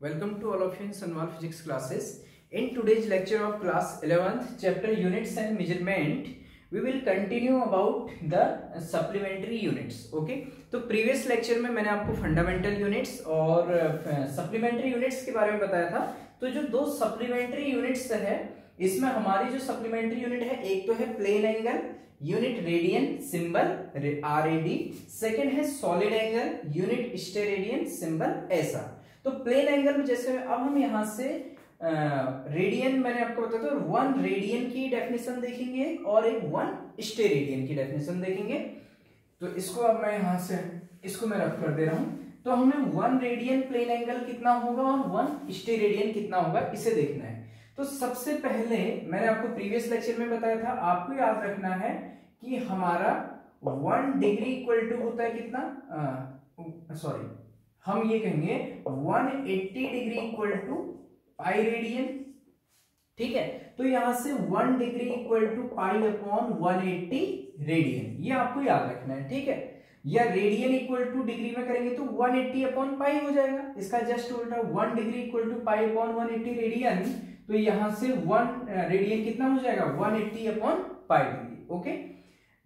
Welcome to all of you in Sanwal Physics classes. In today's lecture of class 11th, chapter units and measurement, we will continue about the supplementary units. Okay? तो previous lecture में मैंने आपको fundamental units और supplementary units के बारे में बताया था तो जो दो supplementary units है इसमें हमारी जो supplementary unit है एक तो है plane angle unit radian symbol R A D second है solid angle unit steradian symbol ऐसा तो प्लेन एंगल में जैसे अब हम यहाँ से रेडियन मैंने आपको बताया था वन रेडियन की डेफिनेशन देखेंगे और एक वन स्टेरेडियन की डेफिनेशन देखेंगे। तो इसको अब मैं यहाँ से, इसको मैं रख कर दे रहा हूँ। तो हमें वन रेडियन प्लेन एंगल कितना होगा और वन स्टेरेडियन कितना होगा, इसे देखना है। तो सबसे पहले मैंने आपको प्रीवियस लेक्चर में बताया था, आपको याद रखना है कि हमारा वन डिग्री इक्वल टू होता है कितना? सॉरी हम ये कहेंगे 180 degree equal to pi radian ठीक है? तो यहाँ से one degree equal to pi upon 180 radian ये आपको याद रखना है, ठीक है? या रेडियन इक्वल टू डिग्री में करेंगे तो 180 अपॉन पाई हो जाएगा। इसका जस्ट उल्टा one degree equal to pi upon 180 radian तो यहाँ से वन रेडियन कितना हो जाएगा? 180 eighty upon pi degree okay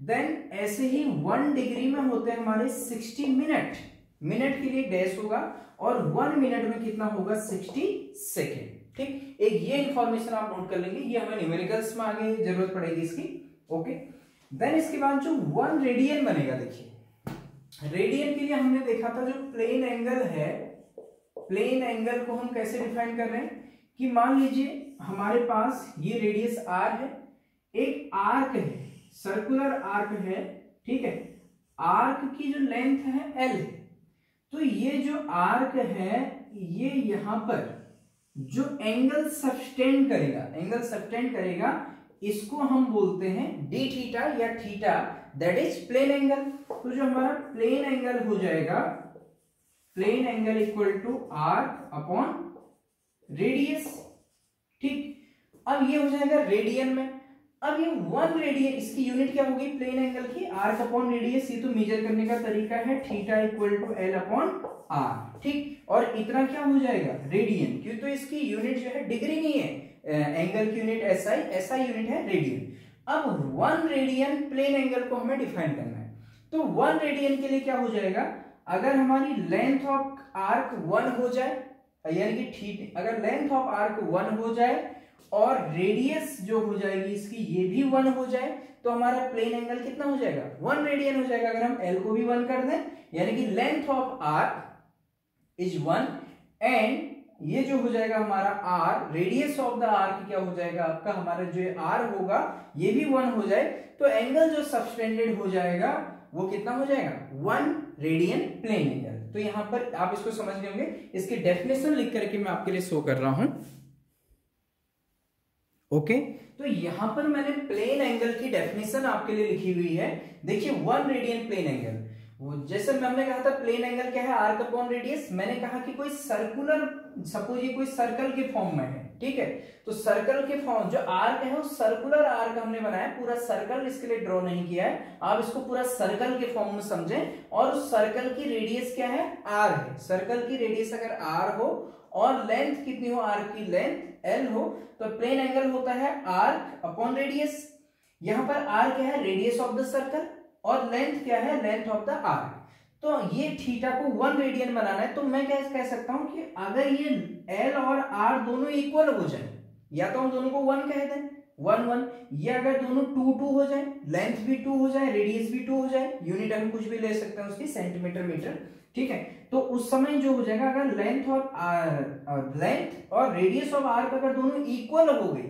then ऐसे ही वन डिग्री में होते हैं हमारे 60 मिनट। मिनट के लिए डैश होगा और वन मिनट में कितना होगा? 60 सेकेंड। ठीक? एक ये इंफॉर्मेशन आप नोट कर लेंगे। ये हमें न्यूमेरिकल्स में आगे ज़रूरत पड़ेगी इसकी। ओके देन इसके बाद जो वन रेडियन बनेगा, देखिए। रेडियन के लिए हमने देखा था जो प्लेन एंगल है प्लेन एंगल को हम कैसे डिफाइन कर रहे हैं? कि मान लीजिए हमारे पास ये रेडियस आर है, एक आर्क है सर्कुलर आर्क है, ठीक है? आर्क की जो लेंथ है एल है। तो ये जो आर्क है, ये यहाँ पर, जो एंगल सब्सटेंड करेगा एंगल सब्सटेंड करेगा, इसको हम बोलते हैं डी थीटा या theta that is plane angle तो जो हमारा प्लेन एंगल हो जाएगा plane angle equal to arc upon radius ठीक? अब ये हो जाएगा रेडियन में. अब ये वन रेडियन इसकी यूनिट क्या होगी प्लेन एंगल की आर्क अपॉन रेडियस ये तो मेजर करने का तरीका है theta equal to L upon R ठीक? और इतना क्या हो जाएगा? रेडियन क्यों? तो इसकी यूनिट जो है डिग्री नहीं है। एंगल की यूनिट एसआई एसआई यूनिट है रेडियन अब वन रेडियन प्लेन एंगल को हमें डिफाइन करना है। तो वन रेडियन के लिए क्या हो जाएगा? अगर हमारी लेंथ ऑफ़ आर्क वन हो जाए, यानी कि ठीक अगर लेंथ ऑफ़ आर्क वन हो जाए और रेडियस जो हो जाएगी इसकी, ये भी वन हो जाए तो हमारा प्लेन एंगल कितना हो जाएगा? वन रेडियन हो जाएगा, अगर हम एल को भी वन कर दें, यानी कि length of arc is one and ये जो हो जाएगा हमारा R radius of the arc क्या हो जाएगा? आपका हमारा जो आर होगा, ये भी वन हो जाए तो एंगल जो सब्सटेंडेड हो जाएगा, वो कितना हो जाएगा? वन रेडियन प्लेन एंगल तो यहाँ पर आप इसको समझ गए होंगे। इसकी डेफिनेशन लिख करके मैं आपके लिए शो कर रहा हूँ। ओके तो यहाँ पर मैंने प्लेन एंगल की डेफिनेशन आपके लिए लिखी हुई है। देखिए वन रेडियन प्लेन एंगल वो जैसे हमने कहा था प्लेन एंगल क्या है? आर्क अपॉन रेडियस मैंने कहा कि कोई सर्कुलर सपोज़ ये कोई सर्कल के फॉर्म में है। ठीक है? तो सर्कल के फॉर्म जो आर्क है वो सर्कुलर आर्क हमने बनाया, पूरा सर्कल इसके लिए ड्रॉ नहीं किया है। आप इसको पूरा सर्कल के फॉर्म में समझें। और उस सर्कल की रेडियस क्या है? आर है। सर्कल की रेडियस अगर आर हो, और लेंथ कितनी हो? आर्क की लेंथ एल हो तो प्लेन एंगल होता है आर्क अपॉन रेडियस यहाँ पर आर क्या है? रेडियस ऑफ़ द सर्कल और लेंथ क्या है? लेंथ ऑफ़ द आर्क तो ये थीटा को वन रेडियन बनाना है तो मैं क्या कह सकता हूँ कि अगर ये एल और आर दोनों इक्वल हो जाए। या तो हम दोनों को वन कह दें। वन वन ये अगर दोनों टू टू हो जाए लेंथ भी टू हो जाए रेडियस भी टू हो जाए यूनिट हम कुछ भी ले सकते हैं उसकी सेंटीमीटर मीटर ठीक है? तो उस समय जो हो जाएगा, अगर लेंथ और लेंथ और रेडियस ऑफ़ आर्क अगर दोनों इक्वल हो गए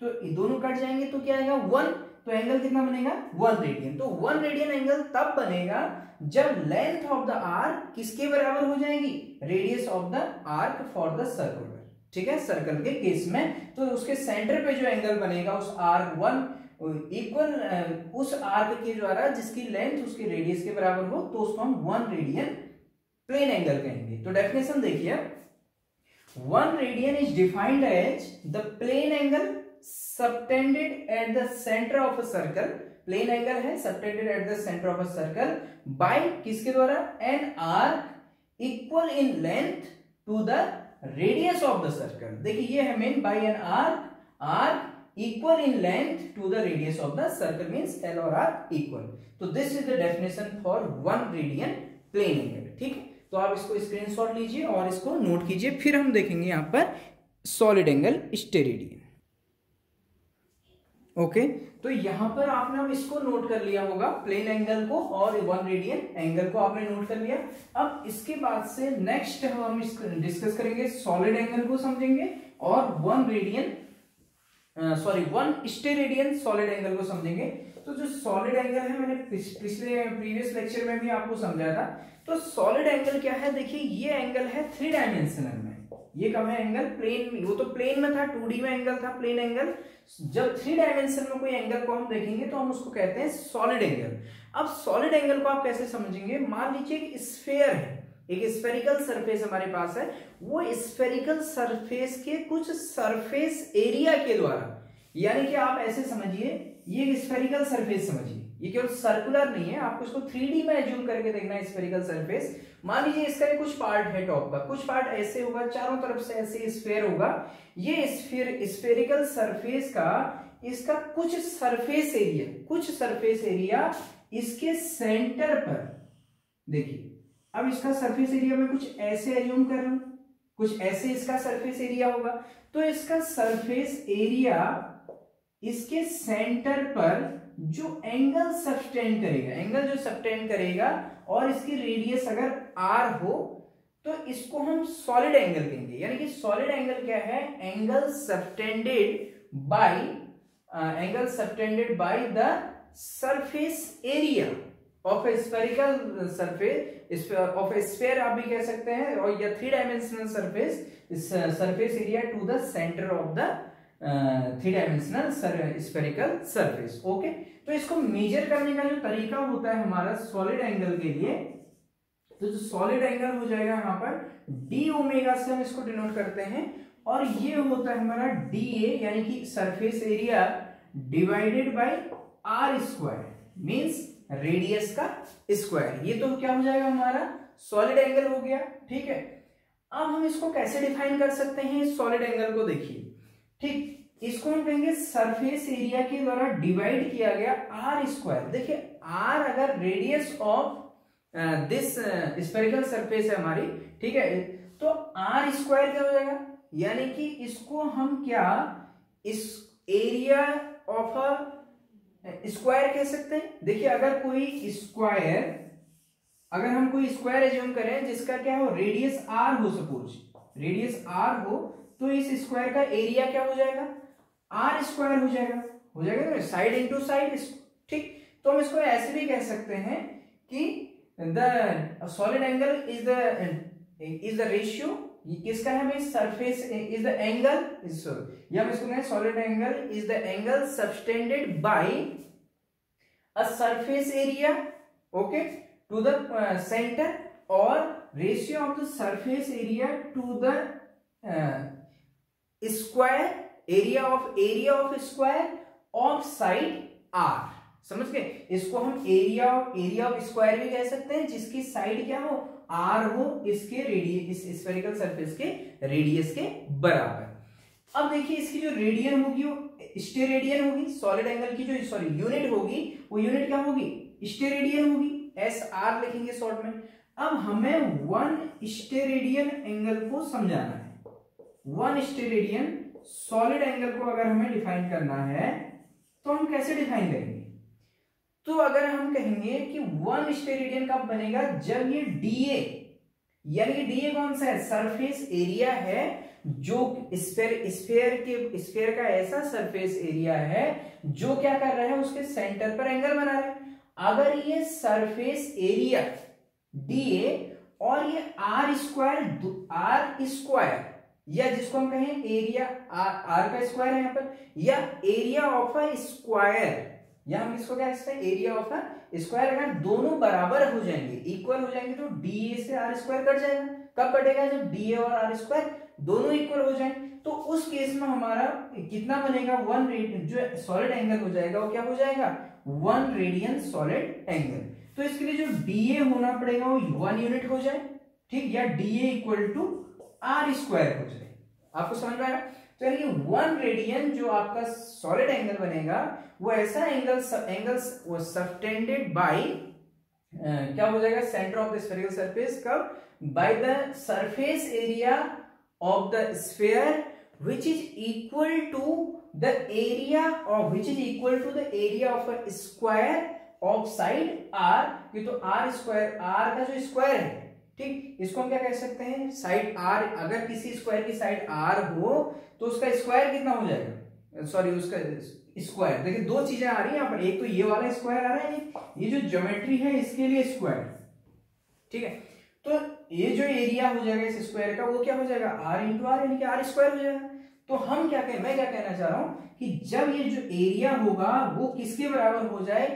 तो दोनों कट जाएँगे तो क्या आएगा? वन तो एंगल कितना बनेगा? वन रेडियन तो वन रेडियन एंगल तब बनेगा जब लेंथ ऑफ़ द आर्क किसके बराबर हो जाएगी? Radius of the arc for the circular ठीक है? सर्कल के केस में। तो उसके सेंटर पे जो एंगल बनेगा, उस आर्क वन इक्वल उस आर्क के द्वारा जिसकी लेंथ उसके रेडियस के बराबर हो तो उसको हम वन रेडियन प्लेन एंगल कहेंगे। तो डेफिनेशन देखिए। One radian is defined as the plane angle subtended at the centre of a circle plane angle है subtended at the centre of a circle by किसके द्वारा? An arc equal in length to the radius of the circle देखिए, ये है main by an arc arc equal in length to the radius of the circle means L और are equal तो this is the definition for one radian plane angle ठीक है? तो आप इसको स्क्रीनशॉट लीजिए और इसको नोट कीजिए, फिर हम देखेंगे यहाँ पर सॉलिड एंगल स्टेरेडियन ओके तो यहाँ पर आपने अब इसको नोट कर लिया होगा प्लेन एंगल को और वन रेडियन एंगल को आपने नोट कर लिया। अब इसके बाद से नेक्स्ट हम डिस्कस करेंगे सॉलिड एंगल को समझेंगे और one radian sorry one steradian solid angle को समझेंगे। तो जो सॉलिड एंगल है, मैंने पिछले प्रीवियस लेक्चर में भी आपको समझाया था। तो सॉलिड एंगल क्या है? देखिए, ये एंगल है थ्री डायमेंशनल में। ये कब है एंगल प्लेन में। वो तो प्लेन में था टू में एंगल था प्लेन एंगल जब थ्री डायमेंशन में कोई एंगल को हम देखेंगे तो हम उसको कहते हैं सॉलिड एंगल अब सॉलिड एंगल को आप कैसे समझेंगे? मान लीजिए कि स्फेयर है, एक स्फेरिकल सरफेस हमारे पास है। वो स्फेरिकल सरफेस के कुछ सरफेस एरिया के द्वारा, यानी कि आप ऐसे समझिए, ये स्फेरिकल सरफेस समझिए। ये केवल सर्कुलर नहीं है, आपको इसको थ्री में एज्यूम करके देखना है स्फेरिकल सरफेस मान लीजिए इसका कुछ पार्ट है टॉप का, कुछ पार्ट ऐसे होगा, चारों तरफ़ से ऐसे स्फेयर होगा। ये स्फेर स्फेरिकल सरफेस का, इसका कुछ सरफेस एरिया कुछ सरफेस एरिया इसके सेंटर पर। देखिए, अब इसका सरफेस एरिया में कुछ ऐसे एज्यूम कर रहा हूँ, कुछ ऐसे इसका सरफेस एरिया होगा। तो इसका सरफेस एरिया इसके सेंटर पर जो एंगल सस्टेन करेगा एंगल जो सस्टेन करेगा और इसकी रेडियस अगर आर हो तो इसको हम सॉलिड एंगल कहेंगे यानी कि सॉलिड एंगल क्या है? Angle subtended by angle subtended by the surface area of a spherical surface of a sphere आप भी कह सकते हैं, और या three dimensional surface surface area to the centre of the three dimensional spherical surface okay तो इसको major करने का जो तरीका होता है हमारा सॉलिड एंगल के लिए तो जो सॉलिड एंगल हो जाएगा यहाँ पर डी ओमेगा से हम इसको डिनोट करते हैं, और ये होता है हमारा डी ए यानी कि surface area divided by R square means radius का स्क्वायर ये तो क्या हो जाएगा हमारा? सॉलिड एंगल हो गया, ठीक है? अब हम इसको कैसे डिफाइन कर सकते हैं? सॉलिड एंगल को देखिए। ठीक, इसको हम कहेंगे सरफेस एरिया के द्वारा डिवाइड किया गया आर स्क्वायर देखिए आर अगर radius of this spherical surface है हमारी, ठीक है तो आर स्क्वायर क्या हो जाएगा? यानी कि इसको हम क्या, इस एरिया ऑफ़ अ स्क्वायर कह सकते हैं। देखिए, अगर कोई स्क्वायर अगर हम कोई स्क्वायर एज्यूम करें, जिसका क्या हो रेडियस आर हो सपोज़ रेडियस आर हो तो इस स्क्वायर का एरिया क्या हो जाएगा? आर स्क्वायर हो जाएगा। हो जाएगा साइड इंटू साइड ठीक? तो हम इसको ऐसे भी कह सकते हैं कि the solid angle is the is the ratio किसका है? भाई सरफेस इज़ द एंगल या हम इसको कहें solid angle is the angle subtended by a surface area okay to the centre और ratio of the surface area to the square area of area of square of side R समझ गए? इसको हम area of area of square भी कह सकते हैं, जिसकी साइड क्या हो? आर हो, इसके रेडियस इस स्फेरिकल सरफेस के रेडियस के बराबर। अब देखिए, इसकी जो रेडियन होगी, वो स्टेरेडियन होगी सॉलिड एंगल की जो सॉरी यूनिट होगी, वो यूनिट क्या होगी? स्टेरेडियन होगी। एस आर लिखेंगे शॉर्ट में। अब हमें वन स्टेरेडियन एंगल को समझाना वन स्टेरेडियन सॉलिड एंगल को अगर हमें डिफाइन करना है तो हम कैसे डिफाइन करेंगे? तो अगर हम कहेंगे कि वन स्टेरेडियन कब बनेगा? जब ये डीए यानी डीए कौन सा है? सरफेस एरिया है, जो स्पेयर स्पेयर के स्पेयर का ऐसा सरफेस एरिया है, जो क्या कर रहा है? उसके सेंटर पर एंगल बना रहा है। अगर ये सरफेस एरिया डीए और ये आर स्क्वायर आर स्क्वायर या जिसको हम कहें एरिया आर का स्क्वायर है यहाँ पर, या एरिया ऑफ़ अ स्क्वायर या हम इसको क्या कहते हैं? एरिया ऑफ़ अ स्क्वायर अगर दोनों बराबर हो जाएँगे इक्वल हो जाएँगे तो डी ए से आर स्क्वायर कट जाएगा। कब कटेगा? जब डी ए और आर स्क्वायर दोनों इक्वल हो जाए तो उस केस में हमारा कितना बनेगा? वन रेडियन जो सॉलिड एंगल हो जाएगा, वो क्या हो जाएगा? वन रेडियन सॉलिड एंगल तो इसके लिए जो डी ए होना पड़ेगा, वो वन यूनिट हो जाए, ठीक? या D A equal to R square हो। जाए आपको समझ में आया? यानी वन रेडियन जो आपका सॉलिड एंगल बनेगा, वो ऐसा एंगल एंगल सबटेंडेड बाय क्या हो जाएगा? Centre of the spherical surface कब? By the surface area of the sphere which is equal to the area or which is equal to the area of a square of side r ये तो r square r का जो square है ठीक? इसको हम क्या कह सकते हैं? साइड आर अगर किसी स्क्वायर की साइड आर हो तो उसका स्क्वायर कितना हो जाएगा? सॉरी उसका स्क्वायर देखिए, दो चीज़ें आ रही है। यहाँ पर एक तो ये वाला स्क्वायर आ रहा है, ये जो ज्योमेट्री है, इसके लिए स्क्वायर ठीक है? तो ये जो एरिया हो जाएगा इस स्क्वायर का, वो क्या हो जाएगा? आर इंटू आर यानी कि आर स्क्वायर हो जाएगा। तो हम क्या कहें, मैं क्या कहना चाह रहा हूँ कि जब ये जो एरिया होगा, वो किसके बराबर हो जाए?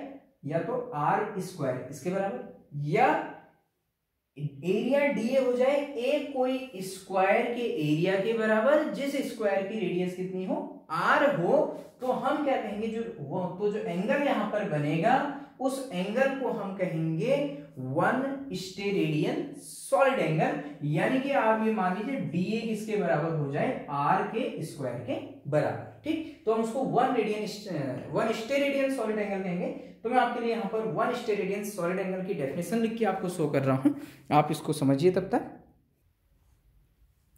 या तो आर स्क्वायर इसके बराबर, या एरिया डीए हो जाए ए कोई स्क्वायर के एरिया के बराबर, जिस स्क्वायर की रेडियस कितनी हो आर हो तो हम क्या कहेंगे, जो, वो तो जो एंगल यहाँ पर बनेगा, उस एंगल को हम कहेंगे वन स्टेरेडियन सॉलिड एंगल यानी कि आप ये मान लीजिए डी ए किसके बराबर हो जाए आर के स्क्वायर के बराबर। ठीक? तो हम उसको one radian one steradian solid angle कहेंगे तो मैं आपके लिए यहाँ पर वन स्टेरेडियन सॉलिड एंगल की डेफिनेशन लिख के आपको शो कर रहा हूँ। आप इसको समझिए तब तक।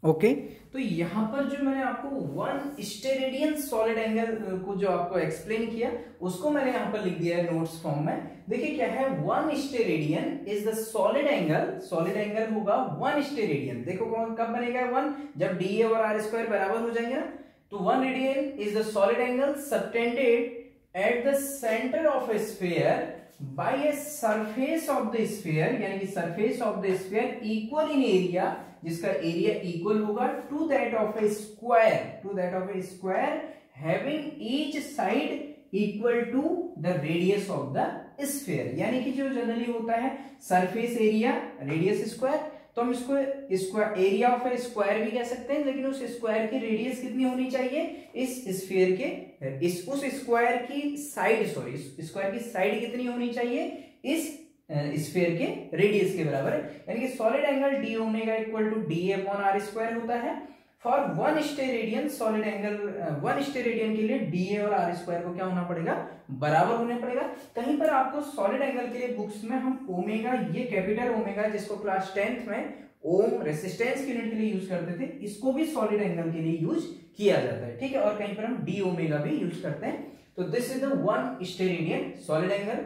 ओके तो यहाँ पर जो मैंने आपको वन स्टेरेडियन सॉलिड एंगल को जो आपको एक्सप्लेन किया, उसको मैंने यहाँ पर लिख दिया है नोट्स फॉर्म में। देखिए क्या है? One steradian is the solid angle solid angle होगा वन स्टेरेडियन देखो कौन, कब बनेगा वन जब डी ए और आर स्क्वायर बराबर हो जाएँगे ना। तो one radian is the solid angle subtended at the centre of a sphere by a surface of the sphere यानी कि surface of the sphere equal in area जिसका एरिया इक्वल होगा to that of a square to that of a square having each side equal to the radius of the sphere यानी कि जो generally होता है surface area radius square तो हम इसको square area of a square भी कह सकते हैं, लेकिन उस स्क्वायर की रेडियस कितनी होनी चाहिए? इस स्फीयर के, इस, उस स्क्वायर की साइड सॉरी स्क्वायर की साइड कितनी होनी चाहिए? इस स्फीयर के रेडियस के बराबर है। यानी कि solid angle D omega equal to D upon R square होता है। For one steradian solid angle one steradian के लिए डी ए और आर स्क्वायर को क्या होना पड़ेगा? बराबर होने पड़ेगा। कहीं पर आपको सॉलिड एंगल के लिए बुक्स में हम ओमेगा ये कैपिटल ओमेगा जिसको क्लास टेंथ में ओम रेसिस्टेंस की यूनिट के लिए यूज़ करते थे, इसको भी सॉलिड एंगल के लिए यूज़ किया जाता है, ठीक है? और कहीं पर हम डी ओमेगा भी यूज़ करते हैं। तो this is the one steradian solid angle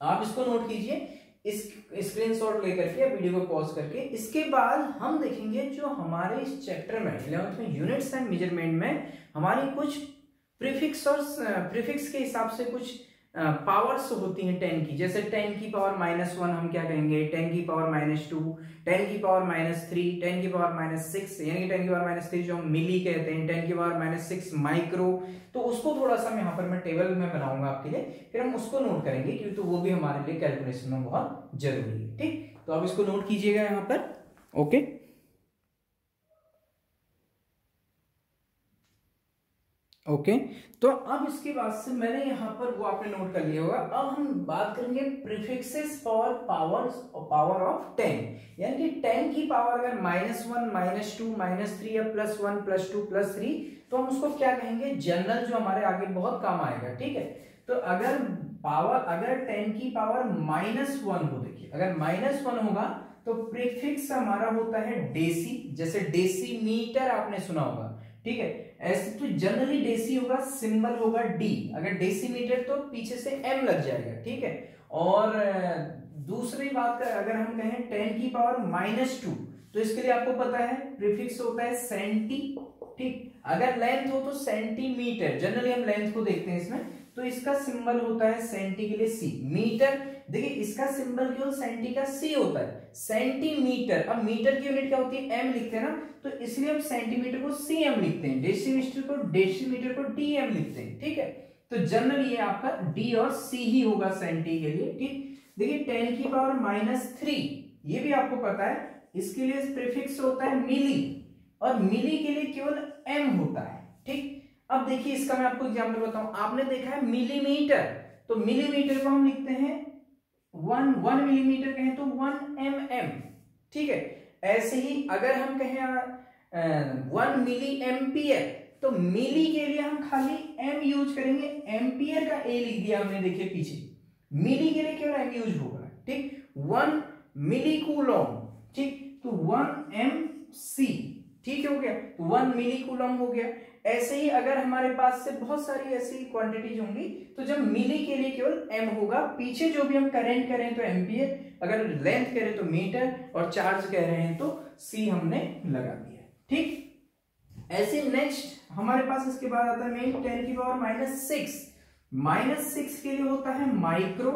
आप इसको नोट कीजिए, इस स्क्रीनशॉट लेकर के वीडियो को पॉज करके, इसके बाद हम देखेंगे जो हमारे इस चैप्टर में इलेवंथ में यूनिट्स एंड मेज़रमेंट में हमारी कुछ प्रीफिक्स और प्रीफिक्स के हिसाब से कुछ पावर्स होती हैं टेन की। जैसे टेन की पावर माइनस वन हम क्या कहेंगे? टेन की पावर माइनस टू, टेन की पावर माइनस थ्री, टेन की पावर माइनस सिक्स, यानी कि टेन की पावर माइनस थ्री जो हम मिली कहते हैं, टेन की पावर माइनस सिक्स माइक्रो। तो उसको थोड़ा सा यहाँ पर मैं टेबल में बनाऊँगा आपके लिए, फिर हम उसको नोट करेंगे, क्योंकि तो वो भी हमारे लिए कैलकुलेशन में बहुत ज़रूरी है, ठीक? तो आप इसको नोट कीजिएगा यहाँ पर, ओके? ओके? तो अब इसके बाद से मैंने यहाँ पर वो आपने नोट कर लिया होगा। अब हम बात करेंगे prefixes for power power of ten यानी कि टेन की पावर अगर minus one minus two minus three या plus one plus two plus three तो हम उसको क्या कहेंगे? जनरल जो हमारे आगे बहुत काम आएगा, ठीक है? तो अगर पावर अगर टेन की पावर माइनस वन हो, देखिए, अगर माइनस वन होगा तो प्रीफिक्स हमारा होता है डेसी जैसे डेसी मीटर आपने सुना होगा, ठीक है? ऐसे तो जनरली डेसी होगा सिंबल होगा डी अगर डेसी मीटर तो पीछे से एम लग जाएगा, ठीक है? और दूसरी बात कर अगर हम कहें टेन की पावर माइनस टू तो इसके लिए आपको पता है प्रीफिक्स होता है सेंटी ठीक? अगर लेंथ हो तो सेंटीमीटर जनरली हम लेंथ को देखते हैं इसमें तो इसका सिंबल होता है सेंटी के लिए सी मीटर देखिए, इसका सिंबल केवल सेंटी का सी होता है सेंटीमीटर अब मीटर की यूनिट क्या होती है? एम लिखते हैं ना तो इसलिए हम सेंटीमीटर को सी एम लिखते हैं डेसीमीटर को डेसीमीटर को डी एम लिखते हैं, ठीक है? तो जनरल ये आपका डी और सी ही होगा सेंटी के लिए, ठीक? देखिए टेन की पावर माइनस थ्री ये भी आपको पता है, इसके लिए प्रीफिक्स होता है मिली और मिली के लिए केवल एम होता है, ठीक? अब देखिए, इसका मैं आपको एग्ज़ाम्पल बताऊँ, आपने देखा है मिलीमीटर तो मिलीमीटर को हम लिखते हैं वन वन मिलीमीटर कहें तो वन एम एम ठीक है? ऐसे ही अगर हम कहें वन मिली एम्पियर तो मिली के लिए हम खाली एम यूज़ करेंगे। एम्पियर का ए लिख दिया हमने, देखिए पीछे। मिली के लिए केवल एम यूज़ होगा, ठीक? वन मिली कूलॉम ठीक? तो वन एम सी ठीक हो गया? तो वन मिली कूलम हो गया। ऐसे ही अगर हमारे पास से बहुत सारी ऐसी क्वांटिटीज होंगी तो जब मिली के लिए केवल एम होगा। पीछे जो भी हम करेंट करें तो एम्पियर अगर लेंथ करें तो मीटर और चार्ज कह रहे हैं तो सी हमने लगा दिया ठीक? ऐसे नेक्स्ट हमारे पास इसके बाद आता है मेन टेन की power minus six minus six के लिए होता है माइक्रो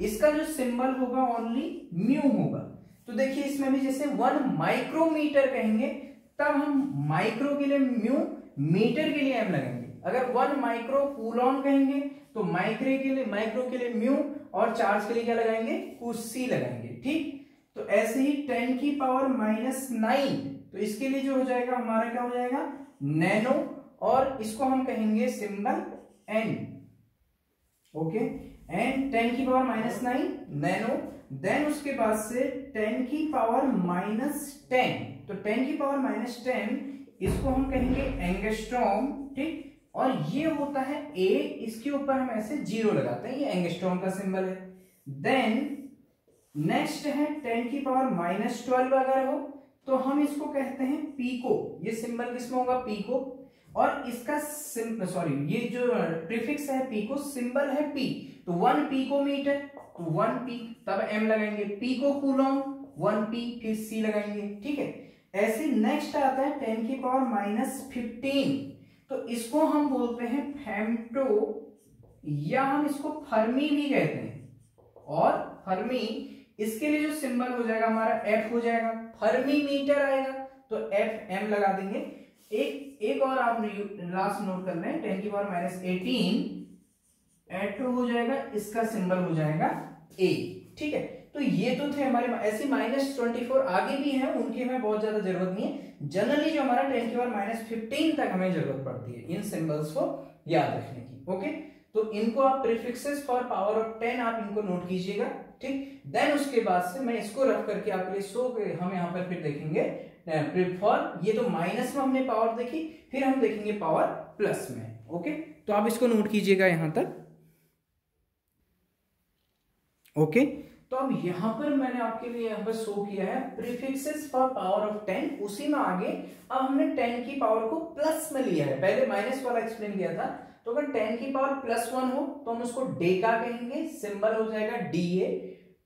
इसका जो सिंबल होगा ओनली म्यू होगा। तो देखिए इसमें भी जैसे वन माइक्रोमीटर कहेंगे, तब हम माइक्रो के लिए म्यू मीटर के लिए एम लगाएँगे अगर वन माइक्रो कूलॉन कहेंगे तो माइक्रो के लिए माइक्रो के लिए म्यू और चार्ज के लिए क्या लगाएँगे? कुछ सी लगाएँगे, ठीक? तो ऐसे ही टेन की पावर माइनस नाइन तो इसके लिए जो हो जाएगा, हमारा क्या हो जाएगा? नैनो और इसको हम कहेंगे symbol N okay N ten की power minus nine nano then उसके बाद से टेन की पावर माइनस टेन तो टेन की पावर माइनस टेन इसको हम कहेंगे एंगस्ट्रॉम, ठीक? और ये होता है ए इसके ऊपर हम ऐसे ज़ीरो लगाते हैं, ये एंगेस्ट्रॉम का सिंबल है। देन नेक्स्ट है टेन की पावर माइनस ट्वेल्व अगर हो तो हम इसको कहते हैं पीको। ये सिंबल किसमें होगा? पीको। और इसका सॉरी ये जो प्रीफिक्स है पीको, सिंबल है पी। तो वन पीकोमीटर तो वन पी, तब एम लगाएँगे। पीको कूलॉम, वन पी फिर सी लगाएँगे, ठीक है? ऐसे नेक्स्ट आता है टेन की पावर माइनस फिफ्टीन तो इसको हम बोलते हैं फेमटो या हम इसको फर्मी भी कहते हैं। और फर्मी, इसके लिए जो सिंबल हो जाएगा, हमारा एफ़ हो जाएगा। फर्मी मीटर आएगा तो एफ़ एम लगा देंगे। एक एक और आप लास्ट नोट कर लें टेन की पावर माइनस एटीन एटो हो जाएगा, इसका सिंबल हो जाएगा ए ठीक है? तो ये तो थे हमारे ऐसे माइनस ट्वेंटी फोर आगे भी हैं, उनकी हमें बहुत ज़्यादा ज़रूरत नहीं है। जनरली जो हमारा टेन की पावर माइनस फिफ्टीन तक हमें ज़रूरत पड़ती है, इन सिंबल्स को याद रखने की ओके तो इनको आप prefixes for power of ten आप इनको नोट कीजिएगा, ठीक? देन उसके बाद से मैं इसको रख करके आपके लिए सो हम यहाँ पर फिर देखेंगे फॉर ये तो माइनस में हमने पावर देखी, फिर हम देखेंगे पावर प्लस में ओके तो आप इसको नोट कीजिएगा यहाँ तक ओके तो अब यहाँ पर मैंने आपके लिए यहाँ पर शो किया है। Prefixes for power of ten उसी में आगे अब हमने टेन की पावर को प्लस में लिया है। पहले माइनस वाला एक्सप्लेन किया था। तो अगर टेन की पावर प्लस वन हो तो हम उसको डेका कहेंगे सिंबल हो जाएगा डी ए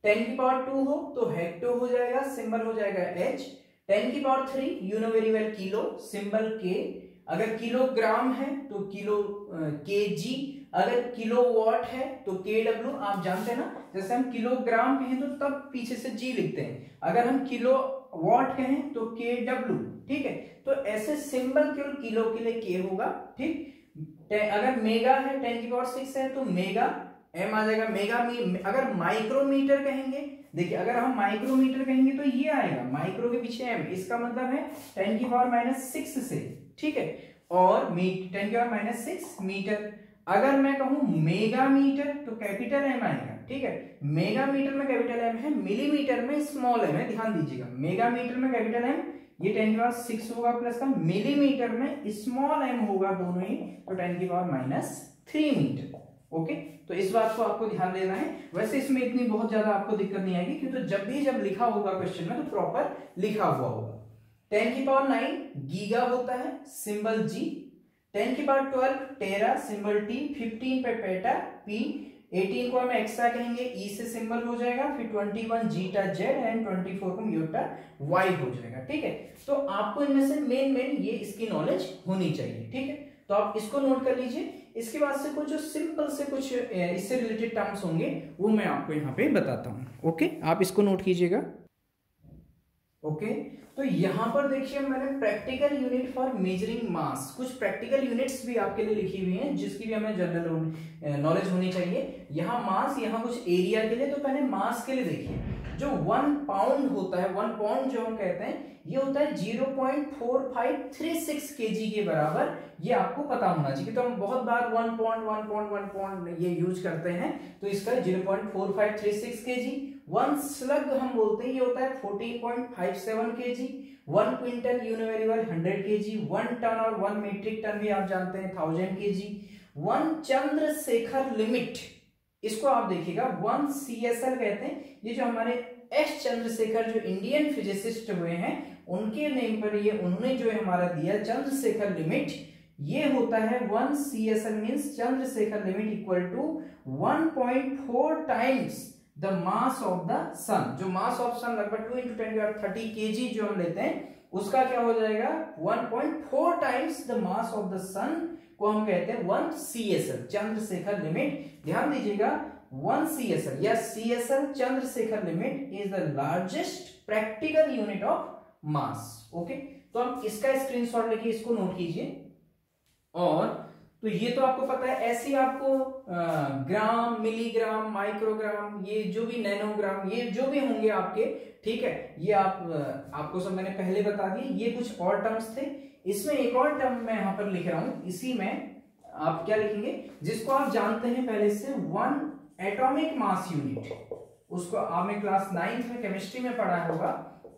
टेन की पावर टू हो तो हेक्टो हो जाएगा सिंबल हो जाएगा एच टेन की power three you know very well kilo symbol के अगर किलोग्राम है तो किलो के जी अगर किलो वॉट है तो के डब्ल्यू आप जानते हैं ना? जैसे हम किलोग्राम कहें तो तब पीछे से जी लिखते हैं। अगर हम किलो वॉट कहें तो के डब्ल्यू ठीक है? तो ऐसे सिंबल केवल किलो के लिए के होगा, ठीक? अगर मेगा है, टेन की पावर सिक्स है तो मेगा, एम आ जाएगा मेगा मी, अगर माइक्रोमीटर कहेंगे, देखिए, अगर हम माइक्रोमीटर कहेंगे तो ये आएगा, माइक्रो के पीछे एम, इसका मतलब है टेन की पावर माइनस सिक्स से, ठीक है? और टेन की पावर माइनस सिक्स मीटर अगर मैं कहूँ मेगा मीटर तो कैपिटल एम आएगा, ठीक है? मेगा मीटर में कैपिटल एम है मिलीमीटर में स्मॉल एम है, ध्यान दीजिएगा। मेगा मीटर में कैपिटल एम ये टेन की पावर सिक्स होगा प्लस का मिलीमीटर में स्मॉल एम होगा दोनों ही तो टेन की power minus three metre okay तो इस बात को आपको ध्यान देना है। वैसे इसमें इतनी बहुत ज़्यादा आपको दिक्कत नहीं आएगी, क्योंकि तो जब भी जब लिखा होगा क्वेश्चन में तो प्रॉपर लिखा हुआ होगा। टेन की पावर नाइन गीगा होता है सिंबल जी टेन की power twelve tera symbol T, fifteen पे पेटा, पी 18 को हम एक्स्ट्रा कहेंगे, ई से सिंबल हो जाएगा, फिर 21 जीटा जेड एंड 24 को म्यूटा वाई हो जाएगा, ठीक है? तो आपको इनमें से मेन मेन ये इसकी नॉलेज होनी चाहिए, ठीक है? तो आप इसको नोट कर लीजिए। इसके बाद से कुछ जो सिंपल से कुछ इससे रिलेटेड टर्म्स होंगे, वो मैं आपको यहाँ पे बताता हूँ, ओके? आप इसको नोट कीजिएगा। ओके? तो यहाँ पर देखिए मैंने practical unit for measuring mass कुछ प्रैक्टिकल यूनिट्स भी आपके लिए लिखी हुई हैं, जिसकी भी हमें जनरल नॉलेज होनी चाहिए। यहाँ मास यहाँ कुछ एरिया के लिए तो पहले मास के लिए देखिए। जो वन पाउंड होता है वन पाउंड जो हम कहते हैं, ये होता है zero point four five three six K G के बराबर। ये आपको पता होना चाहिए तो हम बहुत बार one point one point one point ये यूज़ करते हैं तो इसका zero point four five three six K G one slug हम बोलते हैं, ये होता है 14.57 केजी वन क्विंटल यूनिवेरियल 100 केजी वन टन और वन मीट्रिक टन भी आप जानते हैं thousand KG one Chandrasekhar limit इसको आप देखिएगा वन सी कहते हैं, ये जो हमारे एस चंद्रशेखर जो इंडियन फिजिसिस्ट हुए हैं, उनके नेम पर ये उन्होंने जो हमारा दिया चंद्रशेखर लिमिट ये होता है one C S L mean Chandrasekhar limit equal to one point four times the mass of the sun जो मास ऑफ़ सन लगभग टू इंटू टेन थर्टी के जी जो हम लेते हैं, उसका क्या हो जाएगा? One point four times the mass of the sun को हम कहते हैं one C S L Chandrasekhar limit ध्यान दीजिएगा वन सी एस एल या C S L Chandrasekhar limit is the largest practical unit of mass okay तो हम इसका स्क्रीनशॉट लेके इसको नोट कीजिए। और तो ये तो आपको पता है, ऐसे आपको ग्राम, मिलीग्राम, माइक्रोग्राम, ये जो भी नैनोग्राम, ये जो भी होंगे आपके, ठीक है, ये आप आपको सब मैंने पहले बता दिए, ये कुछ और टर्म्स थे। इसमें एक और टर्म मैं यहाँ पर लिख रहा हूँ, इसी में आप क्या लिखेंगे? जिसको आप जानते हैं पहले से वन एटॉमिक मास यूनिट उसको आपने क्लास नाइन्थ में केमिस्ट्री में पढ़ा होगा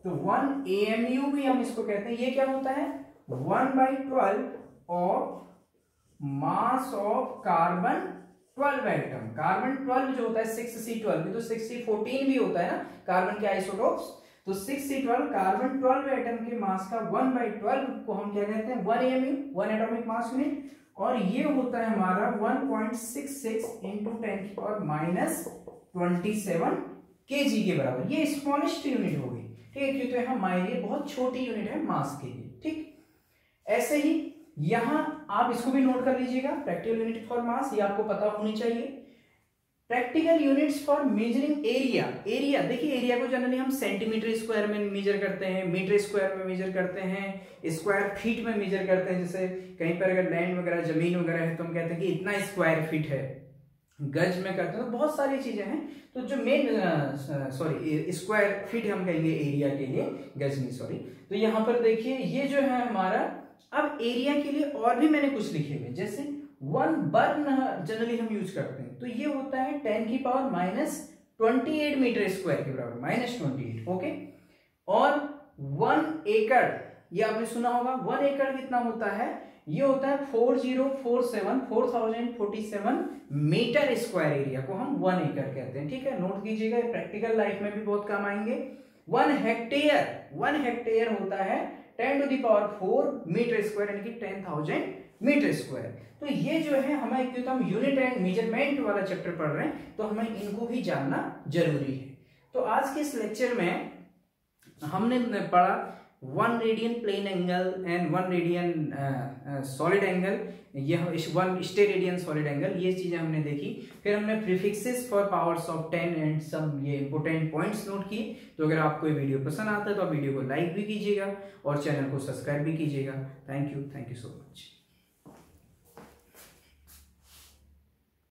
तो वन एएमयू भी हम इसको कहते हैं, ये क्या होता है? वन बाई ट्वेल्व और mass of carbon twelve atom. Carbon twelve जो होता है सिक्स सी ट्वेल्व तो सिक्स सी फोर्टीन भी होता है ना, कार्बन के आइसोटोप्स। तो six C twelve, carbon twelve atom के मास का वन बाई ट्वेल्व को हम क्या कहते हैं? One M one atomic mass unit. और ये होता है हमारा one point six six into ten की power minus twenty seven K G के बराबर। ये स्मॉलेस्ट यूनिट होगी ठीक है? क्योंकि हमारे लिए बहुत छोटी यूनिट है मास के लिए, ठीक? ऐसे ही यहाँ आप इसको भी नोट कर लीजिएगा प्रैक्टिकल यूनिट फॉर मास ये आपको पता होनी चाहिए। Practical units for measuring area area देखिए एरिया को जनरली हम सेंटीमीटर स्क्वायर में मेजर करते हैं मीटर स्क्वायर में मेजर करते हैं स्क्वायर फीट में मेजर करते हैं, जैसे कहीं पर अगर लैंड वगैरह, ज़मीन वगैरह है तो हम कहते हैं कि इतना स्क्वायर फीट है। गज में करते हैं तो बहुत सारी चीज़ें हैं। तो जो मेन सॉरी स्क्वायर फीट हम कहेंगे एरिया के लिए, गज नहीं सॉरी तो यहाँ पर देखिए, ये जो है हमारा अब एरिया के लिए और भी मैंने कुछ लिखे हुए जैसे वन बर्न जनरली हम यूज़ करते हैं। तो ये होता है टेन की power minus twenty eight metre square के बराबर माइनस ट्वेंटी एट ओके और वन एकड़ ये आपने सुना होगा वन एकड़ कितना होता है? ये होता है four zero four seven four thousand forty seven metre square area को हम वन एकड़ कहते हैं, ठीक है? नोट कीजिएगा प्रैक्टिकल लाइफ में भी बहुत काम आएँगे। वन हेक्टेयर वन हेक्टेयर होता है ten to the power four metre square यानी कि टेन थाउज़ेंड मीटर स्क्वायर तो ये जो है हमें क्योंकि हम यूनिट एंड मेज़रमेंट वाला चैप्टर पढ़ रहे हैं तो हमें इनको भी जानना ज़रूरी है। तो आज के इस लेक्चर में हमने पढ़ा one radian plane angle and one radian solid angle यह one steradian solid angle ये चीज़ें हमने देखी। फिर हमने prefixes for powers of ten and some ये इंपोर्टेंट पॉइंट्स नोट किए। तो अगर आपको ये वीडियो पसंद आता है तो आप वीडियो को लाइक भी कीजिएगा और चैनल को सब्सक्राइब भी कीजिएगा। Thank you thank you so much